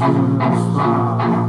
Smile.